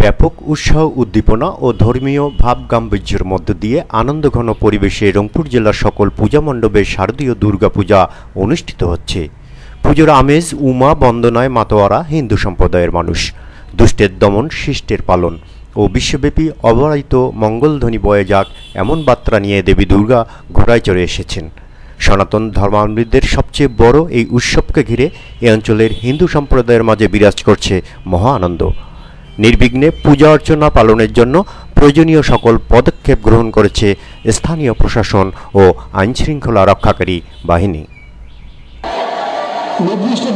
ব্যাপক উৎসাহ, উদ্দীপনা ও ধর্মীয় ভাবগাম্ভীর্যের মধ্য দিয়ে আনন্দঘন পরিবেশে রংপুর জেলার সকল পূজা মণ্ডপে শারদীয় দুর্গাপূজা অনুষ্ঠিত হচ্ছে। পুজোর আমেজ, উমা, বন্দনায় মাতোয়ারা, হিন্দু সম্প্রদায়ের মানুষ। দুষ্টের দমন, শিষ্টের পালন ও বিশ্বব্যাপী অবরাহিত মঙ্গলধ্বনি বয়ে যাক এমন বার্তা নিয়ে দেবী দুর্গা ঘোড়ায় চড়ে এসেছেন। সনাতন ধর্মাবলম্বীদের সবচেয়ে বড় এই উৎসবকে ঘিরে এ অঞ্চলের হিন্দু সম্প্রদায়ের মাঝে বিরাজ করছে মহা আনন্দ। নির্বিঘ্নে পূজা অর্চনা পালনের জন্য প্রয়োজনীয় সকল পদক্ষেপ গ্রহণ করেছে স্থানীয় প্রশাসন ও আইনশৃঙ্খলা রক্ষাকারী বাহিনী। নির্দিষ্ট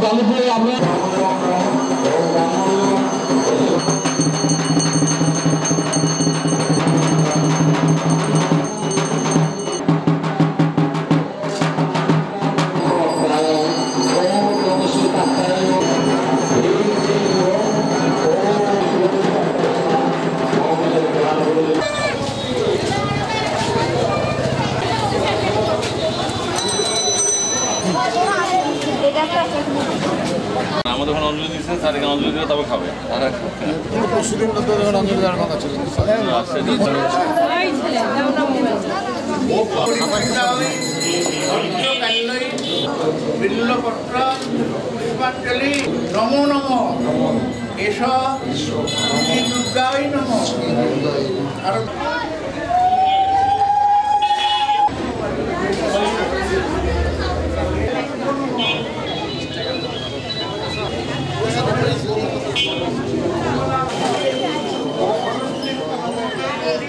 আমাদের ওখানে অঞ্জলি দিচ্ছে স্যার এখানে অঞ্জলি দিলে তবে খাবে। পরশুদিন অঞ্জলি দেওয়ার কথা ছিল বিল্লপত্র পুষ্পাঞ্জলি আর